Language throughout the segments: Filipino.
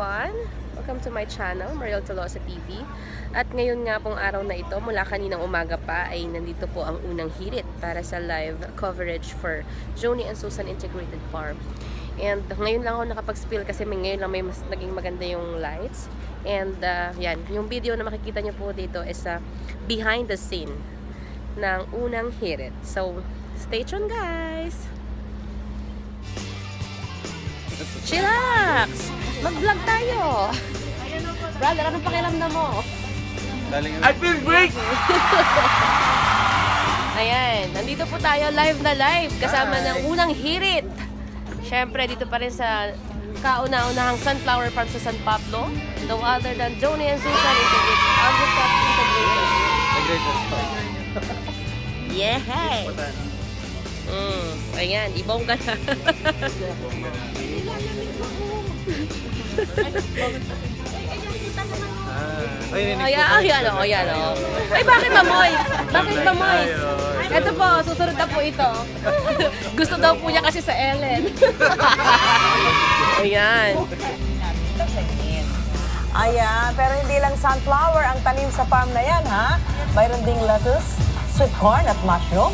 everyone! Welcome to my channel, Mariel Tolosa TV. At ngayon nga pong araw na ito, mula kaninang umaga pa, ay nandito po ang unang hirit para sa live coverage for Joni and Susan Integrated Farm. And ngayon lang ako nakapag-spill kasi may ngayon lang may mas naging maganda yung lights. And uh, yan, yung video na makikita nyo po dito is uh, behind the scene ng unang hirit. So, stay tuned guys! Chillax! Mag-vlog tayo! Brother, anong pakiramdam mo? I feel great! Ayan, nandito po tayo live na live kasama ng unang hirit. Siyempre, dito pa rin sa kauna-unahang sunflower farm sa San Pablo. No other than Joni and Susan Integrated Agriculture Integrated. Yeah! Mm, ayan, ibongga na. Ay, Ay, ay, ayan o, ayan o. Ay, bakit mamoy? Bakit mamoy? Ito po, susunod na po ito. Gusto daw po niya kasi sa Ellen. ayan. Ayan, pero hindi lang sunflower ang tanim sa farm na yan, ha? Mayroon ding lettuce, sweet corn at mushroom.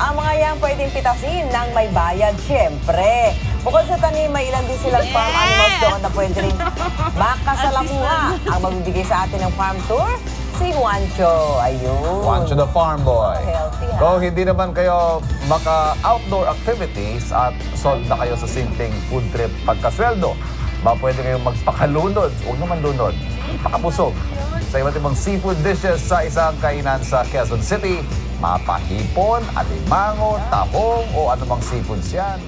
Ang mga yan pwedeng pitasin ng may bayad, syempre. Bukod sa tanim, may ilan din silang farm animals doon na pwede rin makasalamuha. Ang magbibigay sa atin ng farm tour, si Juancho. Ayun. Juancho the Farm Boy. Healthy, ha? Kung hindi naman kayo maka-outdoor activities at sold na kayo sa simpleng food trip pagkasweldo, ba pwede kayong magpakalunod, huwag naman lunod, pakapusog sa iba't ibang seafood dishes sa isang kainan sa Quezon City, mapahipon, alimango, tahong o anumang seafoods yan.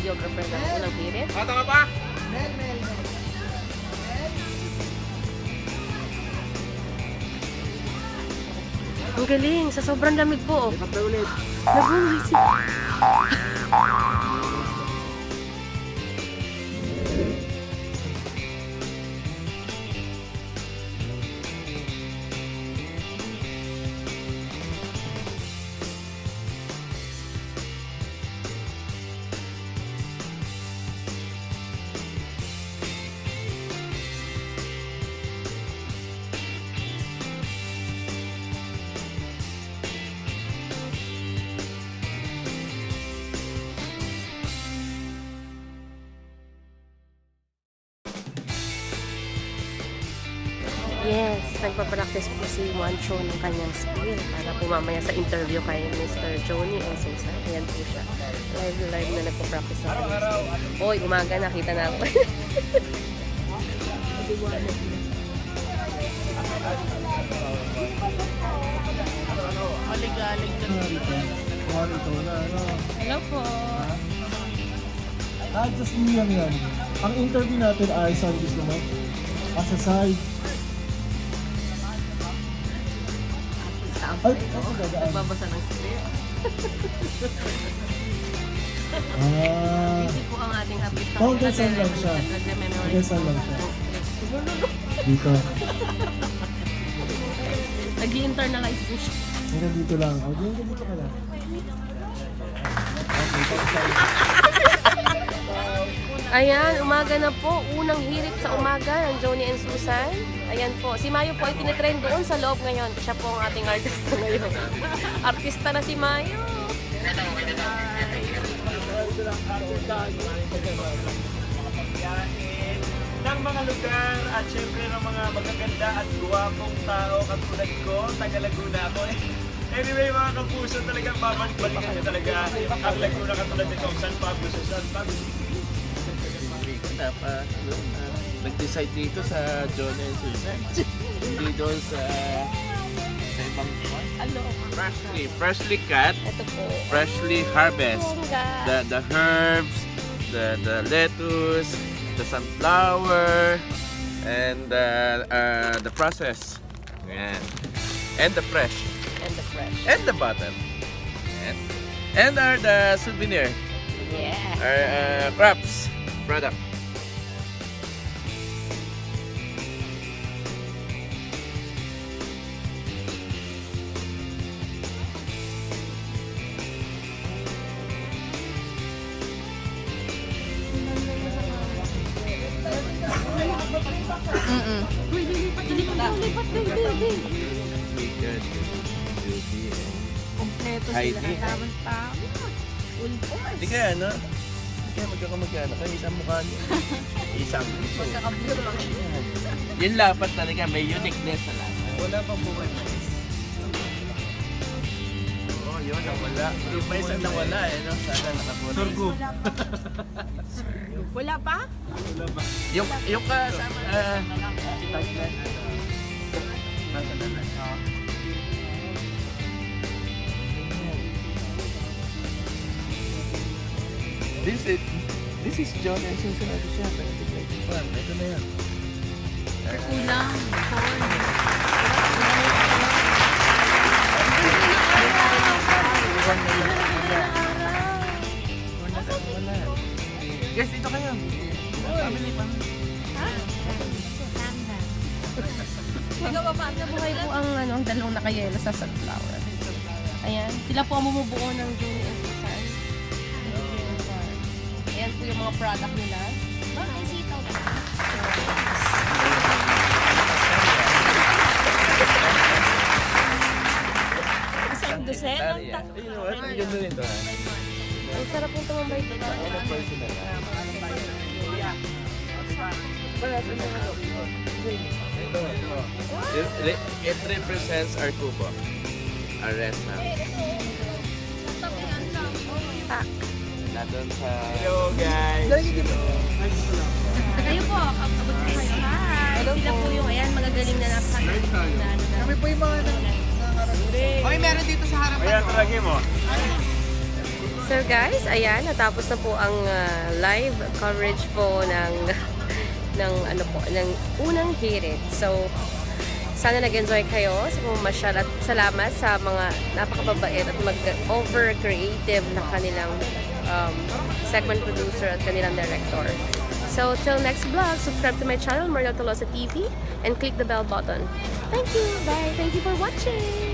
Videographer ng unang hirit. Bata ka pa? Ang galing, sa sobrang lamig po. Dapat na ulit. Yes, nagpa-practice po si Juancho ng kanyang spiel para po mamaya sa interview kay Mr. Joni o Susan. Ayan po siya. Live live na nagpa-practice na kanyang spiel. Oy, umaga nakita na ako. Hello po. Ah, just me lang yan. Ang interview natin ay saan gusto mo? As a Ay, gagaan. Nagbabasa ng spiel. Ah, Busy po ang ating artista. Oh, ganun lang siya. Ganun lang siya. dito. Nag-internalize po siya. Hanggang dito lang. O, hanggang dito ka lang. Ayan, umaga na po. Unang hirit sa umaga ng Joni and Susan. Ayan po. Si Mayo po ay tinitrend doon sa loob ngayon. Siya po ang ating artista ngayon. Artista na si Mayo. ng mga lugar at syempre ng mga magaganda at guwapong tao katulad ko, taga Laguna ako eh. Anyway mga kapuso, talagang babalik-balikan nyo talaga ang Laguna katulad nito, San Pablo sa San Pablo. Dapat, nag-decide dito sa John and Susan. Hindi doon sa sa ibang Ano? freshly, freshly cut, Ito po. freshly harvest. The the herbs, the the lettuce, the sunflower, and the uh, the process. Yan. And the fresh. And the fresh. And the butter. Yan. And are the souvenir. Yeah. Our uh, crops product. Good. Beauty. Kompleto Heidi. sila. Tamang tama. Full Hindi kaya ano? Hindi kaya magkakamagkano kayo isang mukha niyo. isang puso. Yun lapat talaga, may uniqueness sa lahat. Wala pang buwan na oh, yun, nawala. Yung pa isang nawala eh, no? Sana nakapunta. Sorghum. Wala pa? Yung, yung kasama, ah, taglan, ano, nasa na na. This is, this is John and ko pa, ito na yan. Kulang. Iwan na yun. Wala na, wala. Guys, dito kayo. Family, family. Buhay po ang, ano, ang dalawang nakayelo sa sunflower. Ayan. Sila po ang bumubuo ng Julie and Susan. Ayan po yung mga product nila. Bakit ang ah. You know what? Ang ganda nito, ah. Ang sarap ng tumambay dito. Ano personal? Ito, ito. It, re- it represents our kubo. Our rest house. Tak. Nandun sa... Hello guys. Kayo po, abot kayo. Hi! Sila po yung, ayan, magagaling na napakagaling na ano na. Kami po yung mga Ayan, talagay mo. So guys, ayan, natapos na po ang uh, live coverage po ng ng ano po, ng unang hirit. So sana nag-enjoy kayo sa pumamasyal at salamat sa mga napakababait at mag-over creative na kanilang um, segment producer at kanilang director. So till next vlog, subscribe to my channel, Mario Tolosa TV, and click the bell button. Thank you! Bye! Thank you for watching!